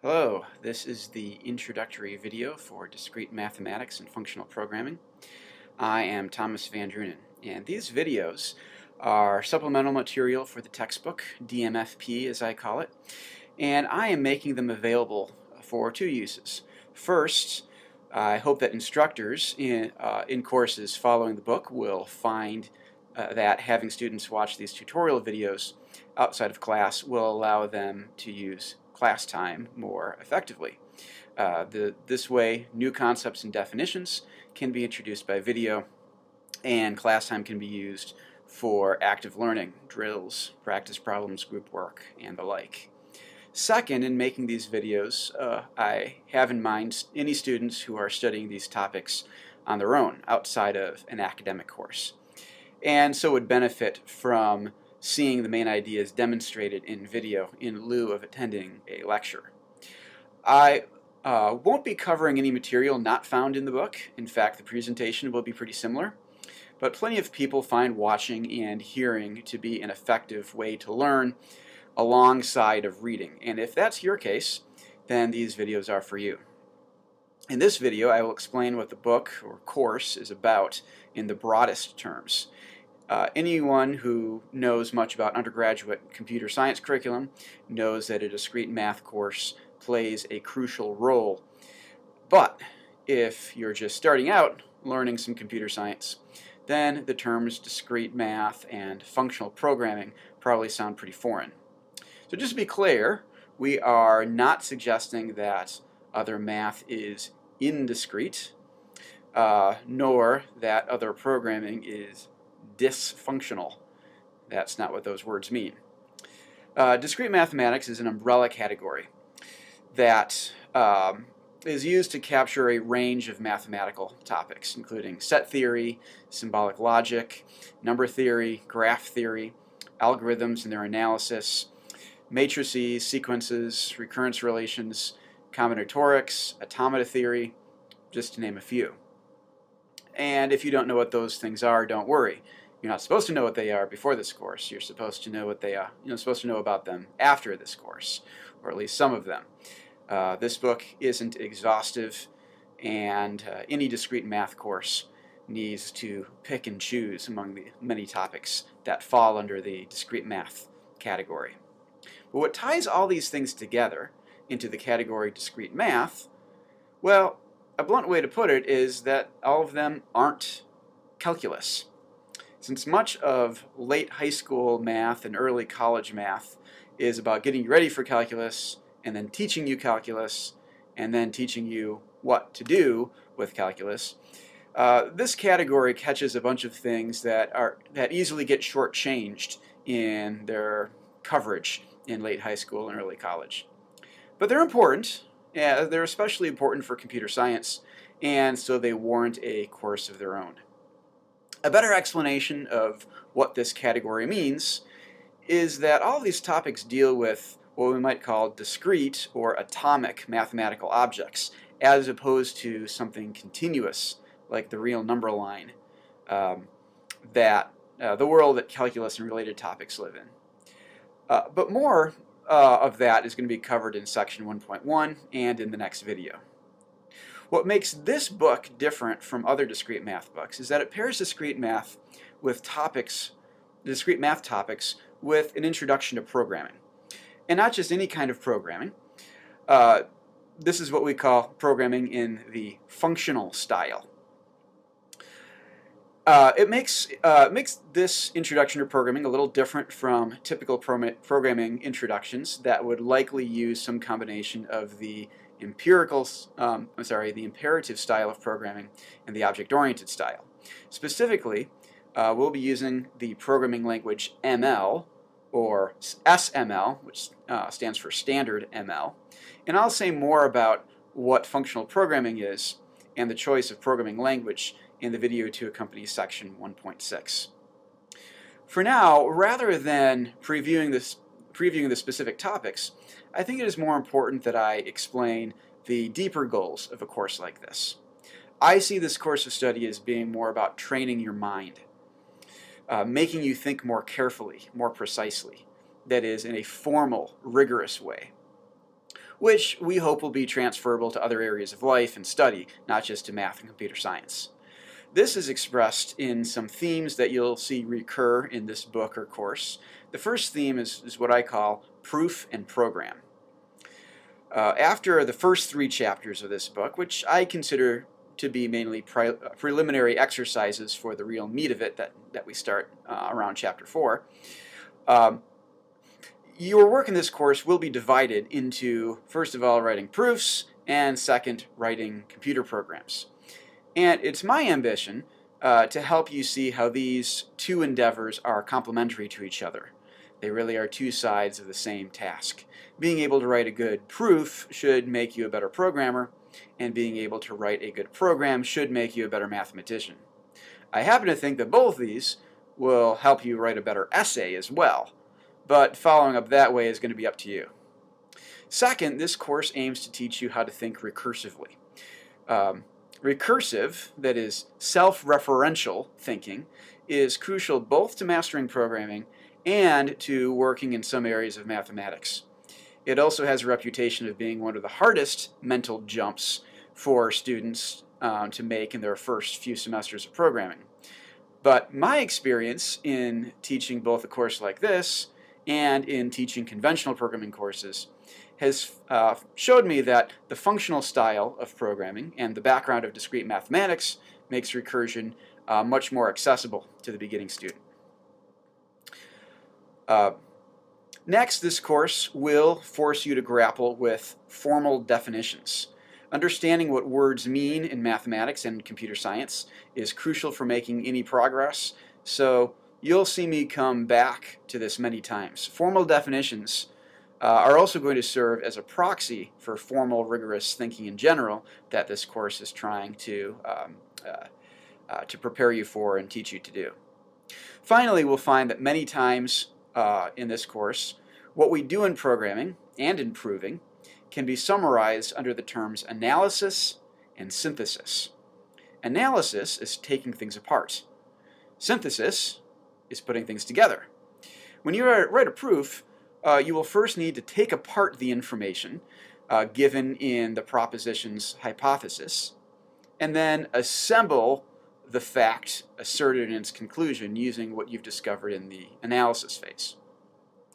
Hello, this is the introductory video for discrete mathematics and functional programming. I am Thomas VanDrunen, and these videos are supplemental material for the textbook, DMFP as I call it, and I am making them available for two uses. First, I hope that instructors in, uh, in courses following the book will find uh, that having students watch these tutorial videos outside of class will allow them to use class time more effectively. Uh, the, this way, new concepts and definitions can be introduced by video, and class time can be used for active learning, drills, practice problems, group work, and the like. Second, in making these videos, uh, I have in mind any students who are studying these topics on their own, outside of an academic course, and so would benefit from seeing the main ideas demonstrated in video in lieu of attending a lecture. I uh, won't be covering any material not found in the book. In fact, the presentation will be pretty similar. But plenty of people find watching and hearing to be an effective way to learn alongside of reading. And if that's your case, then these videos are for you. In this video, I will explain what the book or course is about in the broadest terms. Uh, anyone who knows much about undergraduate computer science curriculum knows that a discrete math course plays a crucial role. But if you're just starting out learning some computer science, then the terms discrete math and functional programming probably sound pretty foreign. So just to be clear, we are not suggesting that other math is indiscrete, uh, nor that other programming is dysfunctional. That's not what those words mean. Uh, discrete mathematics is an umbrella category that um, is used to capture a range of mathematical topics, including set theory, symbolic logic, number theory, graph theory, algorithms and their analysis, matrices, sequences, recurrence relations, combinatorics, automata theory, just to name a few. And if you don't know what those things are, don't worry. You're not supposed to know what they are before this course. You're supposed to know what they are. You're supposed to know about them after this course, or at least some of them. Uh, this book isn't exhaustive, and uh, any discrete math course needs to pick and choose among the many topics that fall under the discrete math category. But what ties all these things together into the category discrete math, well, a blunt way to put it is that all of them aren't calculus. Since much of late high school math and early college math is about getting you ready for calculus and then teaching you calculus and then teaching you what to do with calculus, uh, this category catches a bunch of things that are that easily get shortchanged in their coverage in late high school and early college. But they're important. Yeah, they're especially important for computer science, and so they warrant a course of their own. A better explanation of what this category means is that all these topics deal with what we might call discrete or atomic mathematical objects, as opposed to something continuous like the real number line um, that uh, the world that calculus and related topics live in. Uh, but more uh, of that is going to be covered in section 1.1 and in the next video. What makes this book different from other discrete math books is that it pairs discrete math with topics, discrete math topics, with an introduction to programming. And not just any kind of programming. Uh, this is what we call programming in the functional style. Uh, it makes uh, makes this introduction to programming a little different from typical programming introductions that would likely use some combination of the empirical, um, I'm sorry, the imperative style of programming and the object-oriented style. Specifically, uh, we'll be using the programming language ML, or SML, which uh, stands for Standard ML, and I'll say more about what functional programming is and the choice of programming language in the video to accompany section 1.6. For now, rather than previewing, this, previewing the specific topics, I think it is more important that I explain the deeper goals of a course like this. I see this course of study as being more about training your mind, uh, making you think more carefully, more precisely, that is, in a formal, rigorous way. which we hope will be transferable to other areas of life and study, not just to math and computer science. This is expressed in some themes that you'll see recur in this book or course. The first theme is, is what I call proof and program. Uh, after the first three chapters of this book, which I consider to be mainly pre preliminary exercises for the real meat of it that, that we start uh, around chapter 4, um, your work in this course will be divided into, first of all, writing proofs, and second, writing computer programs. And it's my ambition uh, to help you see how these two endeavors are complementary to each other. They really are two sides of the same task. Being able to write a good proof should make you a better programmer, and being able to write a good program should make you a better mathematician. I happen to think that both these will help you write a better essay as well, but following up that way is going to be up to you. Second, this course aims to teach you how to think recursively. Um, recursive, that is self-referential thinking, is crucial both to mastering programming and to working in some areas of mathematics. It also has a reputation of being one of the hardest mental jumps for students um, to make in their first few semesters of programming. But my experience in teaching both a course like this and in teaching conventional programming courses has uh, showed me that the functional style of programming and the background of discrete mathematics makes recursion uh, much more accessible to the beginning student. Uh, next, this course will force you to grapple with formal definitions. Understanding what words mean in mathematics and computer science is crucial for making any progress, so you'll see me come back to this many times. Formal definitions uh, are also going to serve as a proxy for formal, rigorous thinking in general that this course is trying to, um, uh, uh, to prepare you for and teach you to do. Finally, we'll find that many times uh, in this course, what we do in programming and in proving can be summarized under the terms analysis and synthesis. Analysis is taking things apart. Synthesis is putting things together. When you write a proof, uh, you will first need to take apart the information uh, given in the proposition's hypothesis, and then assemble the fact asserted in its conclusion using what you've discovered in the analysis phase.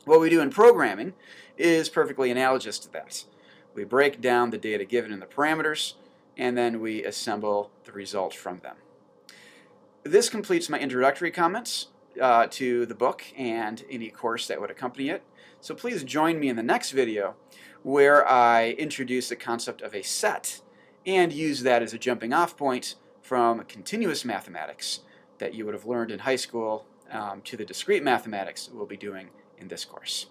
What we do in programming is perfectly analogous to that. We break down the data given in the parameters, and then we assemble the result from them. This completes my introductory comments uh, to the book and any course that would accompany it. So please join me in the next video where I introduce the concept of a set and use that as a jumping off point from continuous mathematics that you would have learned in high school um, to the discrete mathematics we'll be doing in this course.